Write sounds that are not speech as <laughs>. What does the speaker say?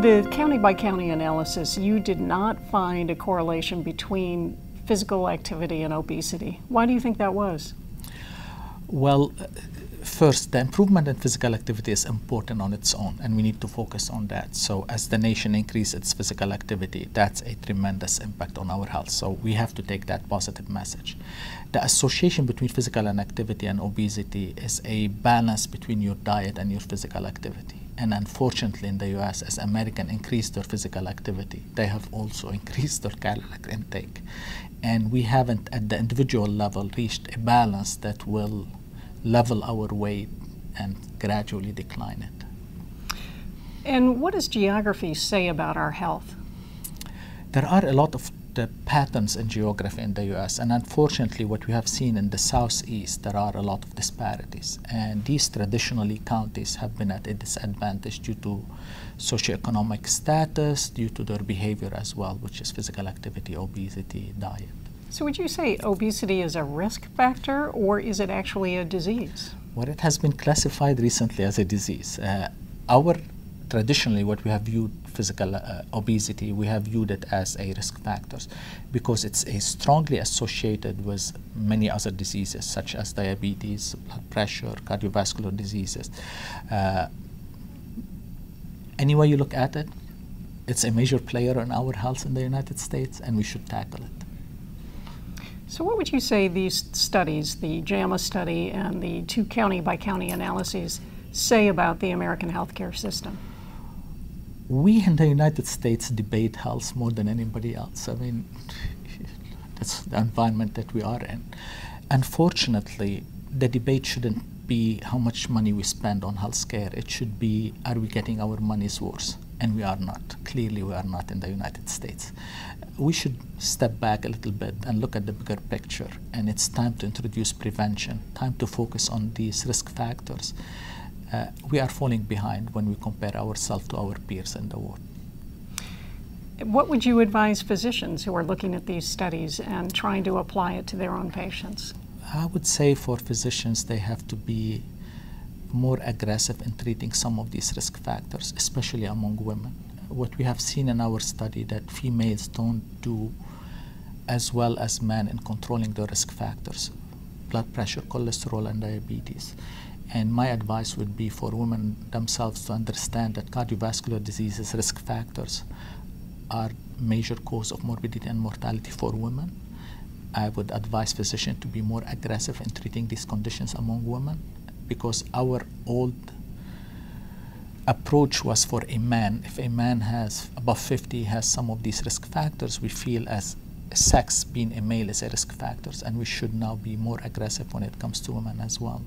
The county by county analysis, you did not find a correlation between physical activity and obesity. Why do you think that was? Well, first, the improvement in physical activity is important on its own, and we need to focus on that. So, as the nation increases its physical activity, that's a tremendous impact on our health. So, we have to take that positive message. The association between physical activity and obesity is a balance between your diet and your physical activity. And unfortunately, in the US, as Americans increase their physical activity, they have also <laughs> increased their caloric intake. And we haven't, at the individual level, reached a balance that will level our weight and gradually decline it. And what does geography say about our health? There are a lot of the patterns in geography in the US, and unfortunately, what we have seen in the southeast, there are a lot of disparities. And these traditionally counties have been at a disadvantage due to socioeconomic status, due to their behavior as well, which is physical activity, obesity, diet. So, would you say obesity is a risk factor or is it actually a disease? Well, it has been classified recently as a disease. Uh, our traditionally, what we have viewed physical uh, obesity, we have viewed it as a risk factors because it's a strongly associated with many other diseases such as diabetes, blood pressure, cardiovascular diseases. Uh, any way you look at it, it's a major player in our health in the United States, and we should tackle it. So, what would you say these studies, the JAMA study and the two county by county analyses, say about the American healthcare system? We in the United States debate health more than anybody else. I mean, <laughs> that's the environment that we are in. Unfortunately, the debate shouldn't be how much money we spend on healthcare. It should be are we getting our money's worth? And we are not. Clearly, we are not in the United States we should step back a little bit and look at the bigger picture. And it's time to introduce prevention, time to focus on these risk factors. Uh, we are falling behind when we compare ourselves to our peers in the world. What would you advise physicians who are looking at these studies and trying to apply it to their own patients? I would say for physicians, they have to be more aggressive in treating some of these risk factors, especially among women what we have seen in our study that females don't do as well as men in controlling the risk factors blood pressure cholesterol and diabetes and my advice would be for women themselves to understand that cardiovascular diseases risk factors are major cause of morbidity and mortality for women i would advise physicians to be more aggressive in treating these conditions among women because our old approach was for a man. If a man has above 50 has some of these risk factors, we feel as sex being a male is a risk factors, and we should now be more aggressive when it comes to women as well.